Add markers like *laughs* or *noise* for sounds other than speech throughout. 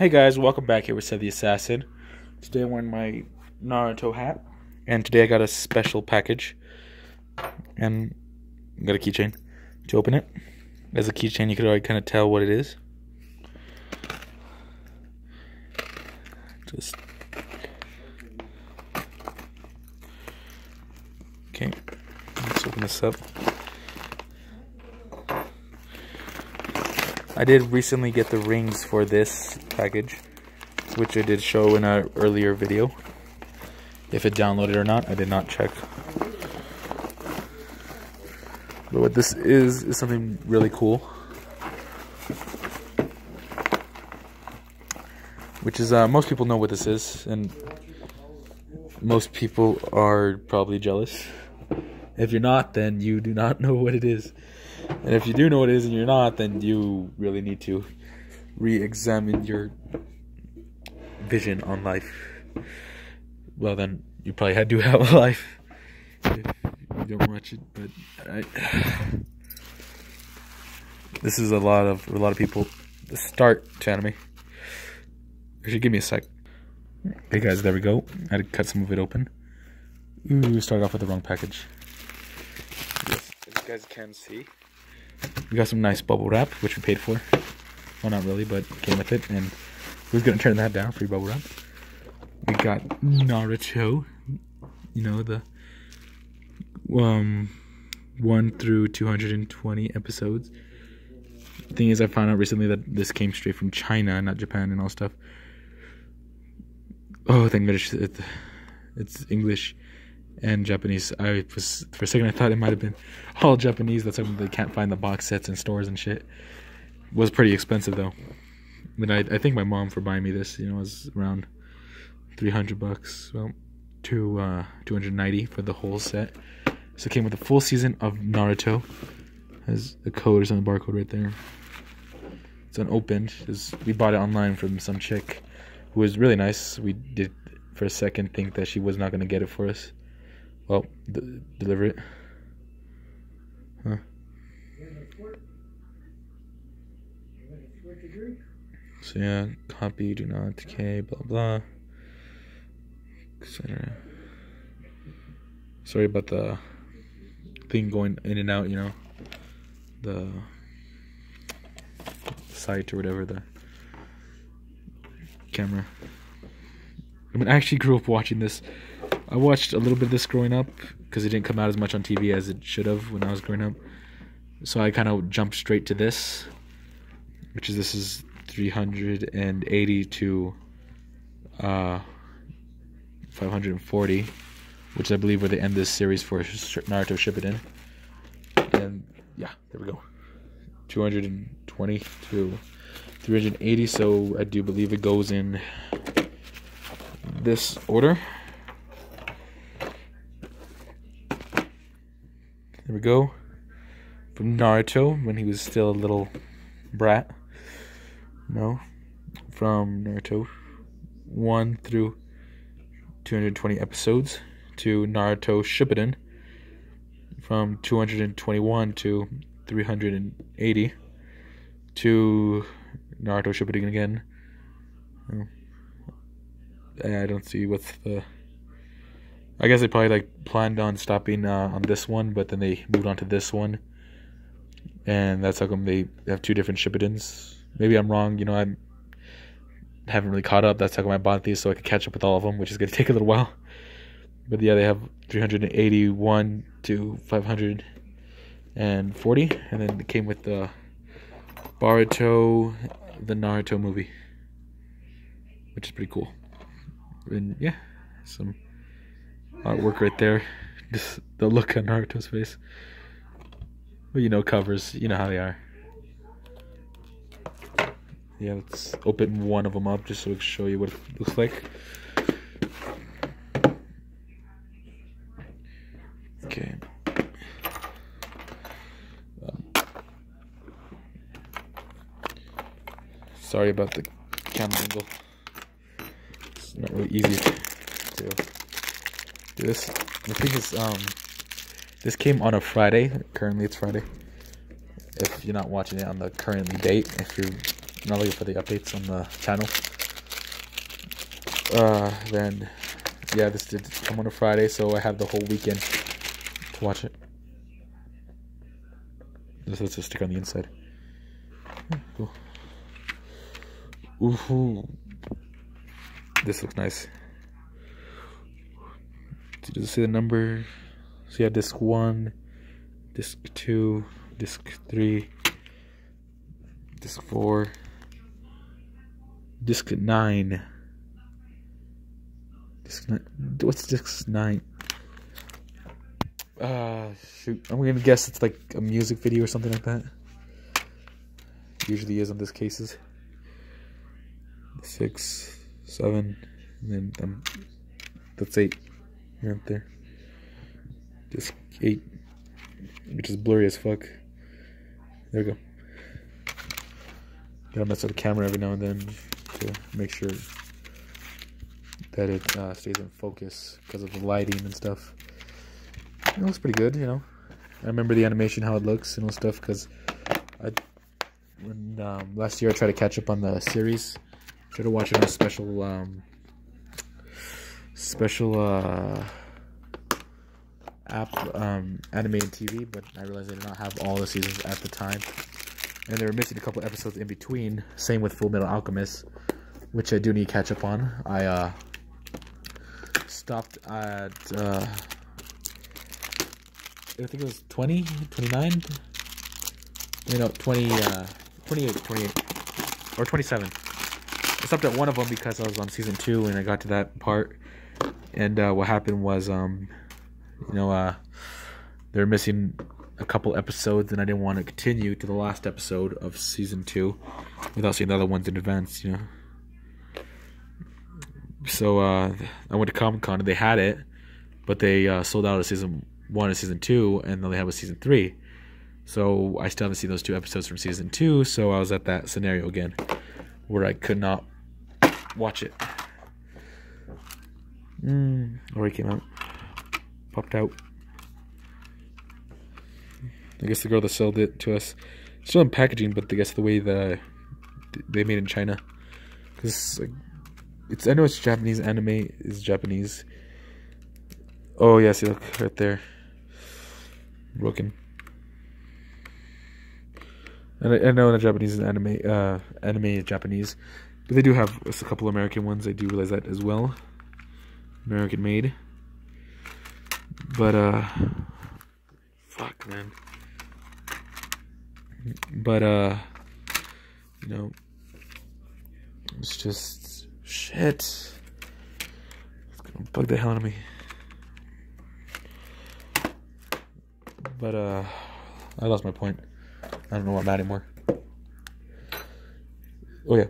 Hey guys, welcome back here with Seth the Assassin. Today I'm wearing my Naruto hat, and today I got a special package, and got a keychain. To open it, as a keychain, you could already kind of tell what it is. Just okay. Let's open this up. I did recently get the rings for this package, which I did show in an earlier video. If it downloaded or not, I did not check. But what this is, is something really cool. Which is, uh, most people know what this is, and most people are probably jealous. If you're not, then you do not *laughs* know what it is. And if you do know what it is and you're not, then you really need to re-examine your vision on life. Well, then you probably had to *laughs* have a life if you don't watch it. But I, this is a lot of a lot of people. Start to anime. Actually, give me a sec. Hey guys, there we go. I had to cut some of it open. Ooh, started off with the wrong package. Yes, as you guys can see. We got some nice bubble wrap, which we paid for. Well, not really, but came with it, and who's gonna turn that down? Free bubble wrap. We got Naruto. You know the um one through two hundred and twenty episodes. The thing is, I found out recently that this came straight from China, not Japan, and all stuff. Oh, thank goodness it's English and Japanese. I was for a second I thought it might have been all Japanese. That's why they can't find the box sets in stores and shit. It was pretty expensive though. Mean, I, I think my mom for buying me this, you know, was around three hundred bucks. Well, to uh, two hundred ninety for the whole set. So it came with a full season of Naruto. Has the code on the barcode right there. It's unopened. It's, we bought it online from some chick who was really nice. We did for a second think that she was not going to get it for us. Well, d- deliver it. Huh. So yeah, copy, do not decay, blah blah. Etc. Sorry about the thing going in and out, you know. The site or whatever, the camera. I mean, I actually grew up watching this I watched a little bit of this growing up because it didn't come out as much on TV as it should have when I was growing up. So I kind of jumped straight to this, which is this is 380 to uh, 540, which I believe where they end this series for Naruto Shippuden. And yeah, there we go. 220 to 380. So I do believe it goes in this order. There we go. From Naruto when he was still a little brat. No. From Naruto 1 through 220 episodes to Naruto Shippuden from 221 to 380 to Naruto Shippuden again. Oh. I don't see what's the I guess they probably like planned on stopping uh, on this one, but then they moved on to this one, and that's how come they have two different Shippudens. Maybe I'm wrong. You know, I haven't really caught up. That's how come I bought these so I could catch up with all of them, which is gonna *laughs* take a little while. But yeah, they have 381 to 540, and then it came with the Boruto, the Naruto movie, which is pretty cool. And yeah, some artwork right there. Just the look on Naruto's face. Well, you know, covers. You know how they are. Yeah, let's open one of them up just so we can show you what it looks like. Okay. Um, sorry about the camera angle. It's not really easy to. This the thing is, um, this came on a Friday. Currently, it's Friday. If you're not watching it on the currently date, if you're not looking for the updates on the channel. Uh, then, yeah, this did come on a Friday, so I have the whole weekend to watch it. This let's just stick on the inside. Cool. Ooh, this looks nice. Did you see the number? So you have disc one, disc two, disc three, disc four, disc nine. Disc nine. What's disc nine? Uh, shoot. I'm gonna guess it's like a music video or something like that. Usually is on these cases. Six, seven, and then um, that's eight right there. Disc eight, which is blurry as fuck. There we go. Gotta mess with the camera every now and then to make sure that it uh, stays in focus because of the lighting and stuff. It looks pretty good, you know. I remember the animation, how it looks and all stuff, because I when um, last year I tried to catch up on the series. Tried to watch it on a special um, special uh, app um, animated TV, but I realized I did not have all the seasons at the time, and they were missing a couple episodes in between. Same with Full Metal Alchemist, which I do need to catch up on. I uh, stopped at uh, I think it was 20, 29, you know, 20, uh, 28, 28, or 27. I stopped at one of them because I was on season two and I got to that part, and uh, what happened was, um, you know, uh, they're missing a couple episodes, and I didn't want to continue to the last episode of season two without seeing the other ones in advance, you know. So uh, I went to Comic Con and they had it, but they uh, sold out of season one and season two, and then they have a season three. So I still haven't seen those two episodes from season two. So I was at that scenario again, where I could not watch it. Mm, already came out, popped out. I guess the girl that sold it to us, still in packaging, but I guess the way the they made in China, because like it's I know it's Japanese anime is Japanese. Oh yeah, see look right there, broken. And I, I know the Japanese is anime, uh, anime is Japanese, but they do have a couple American ones. I do realize that as well, American made. But uh, fuck man. But uh, you know, it's just shit. It's gonna bug the hell out of me. But uh, I lost my point. I don't know what I'm at anymore. Oh yeah,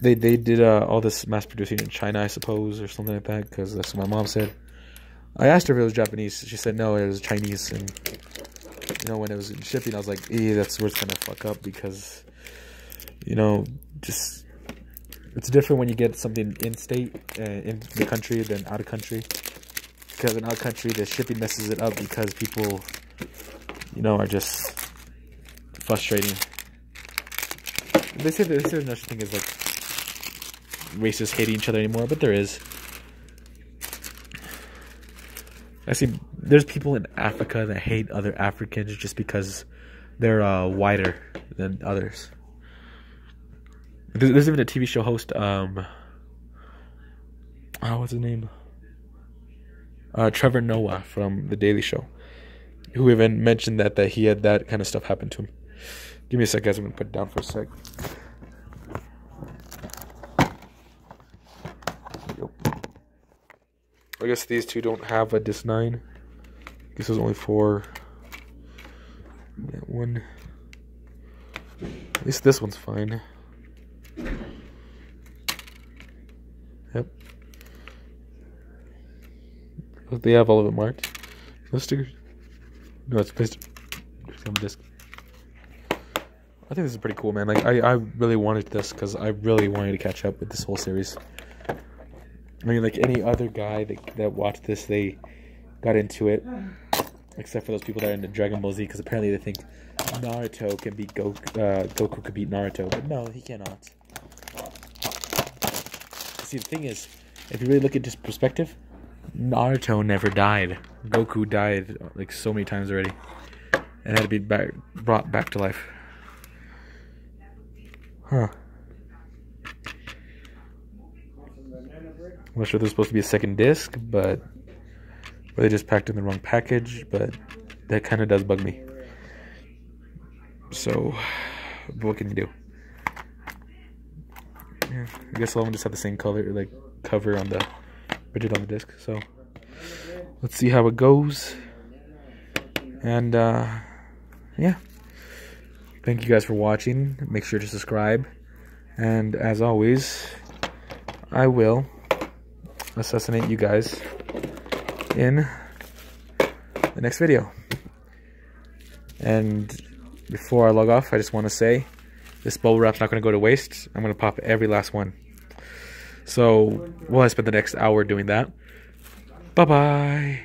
they they did uh, all this mass producing in China, I suppose, or something like that, because that's what my mom said. I asked her if it was Japanese. She said no, it was Chinese, and you know when it was shipping, I was like, "Eh, that's where it's gonna fuck up," because you know, just it's different when you get something in state uh, in the country than out of country. Because in of country, the shipping messes it up because people, you know, are just frustrating. They say that there's no such thing as like racists hating each other anymore, but there is. I see there's people in Africa that hate other Africans just because they're uh, whiter than others. There's, there's even a TV show host, um, oh, what's his name? Uh, Trevor Noah from The Daily Show, who even mentioned that that he had that kind of stuff happen to him. Give me a sec, guys. I'm gonna put it down for a sec. I guess these two don't have a disc nine. I guess there's only four. That one. At least this one's fine. Yep. They have all of it marked. No stickers. No, it's pasted on the disc. I think this is pretty cool, man. Like, I, I really wanted this because I really wanted to catch up with this whole series. I mean, like any other guy that, that watched this, they got into it. Except for those people that are into Dragon Ball Z, because apparently they think Naruto can beat Goku, uh, Goku could beat Naruto. But no, he cannot. see, the thing is, if you really look at this perspective, Naruto never died. Goku died like so many times already, and had to be back, brought back to life. Huh. I'm not sure there's supposed to be a second disc, but or they just packed in the wrong package. But that kind of does bug me. So, what can you do? Yeah, I guess all of them just have the same color, like cover on the printed on the disc. So, let's see how it goes. And uh, yeah, thank you guys for watching. Make sure to subscribe. And as always, I will assassinate you guys in the next video. And before I log off, I just want to say this bubble wrap's not going to go to waste. I'm going to pop every last one. So, well, I spent the next hour doing that. Bye-bye.